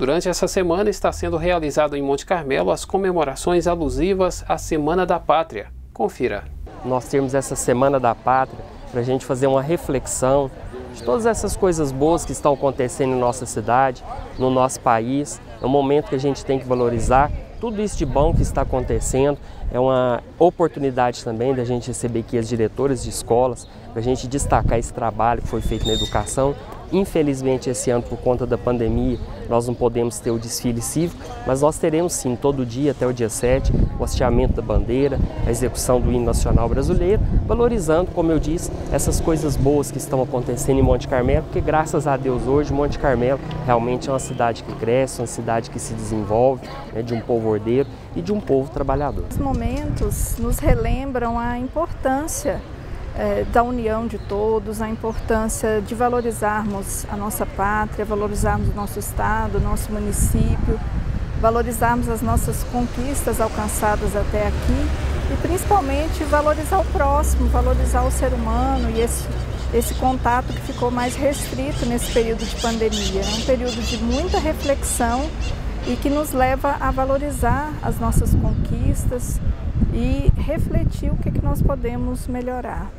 Durante essa semana está sendo realizado em Monte Carmelo as comemorações alusivas à Semana da Pátria. Confira. Nós temos essa Semana da Pátria para a gente fazer uma reflexão de todas essas coisas boas que estão acontecendo em nossa cidade, no nosso país. É um momento que a gente tem que valorizar tudo isso de bom que está acontecendo. É uma oportunidade também da gente receber aqui as diretoras de escolas, para a gente destacar esse trabalho que foi feito na educação Infelizmente, esse ano, por conta da pandemia, nós não podemos ter o desfile cívico, mas nós teremos sim, todo dia até o dia 7, o hasteamento da bandeira, a execução do hino nacional brasileiro, valorizando, como eu disse, essas coisas boas que estão acontecendo em Monte Carmelo, porque graças a Deus hoje Monte Carmelo realmente é uma cidade que cresce, uma cidade que se desenvolve, né, de um povo ordeiro e de um povo trabalhador. Os momentos nos relembram a importância é, da união de todos, a importância de valorizarmos a nossa pátria, valorizarmos o nosso estado, o nosso município, valorizarmos as nossas conquistas alcançadas até aqui e principalmente valorizar o próximo, valorizar o ser humano e esse, esse contato que ficou mais restrito nesse período de pandemia. É um período de muita reflexão e que nos leva a valorizar as nossas conquistas e refletir o que, é que nós podemos melhorar.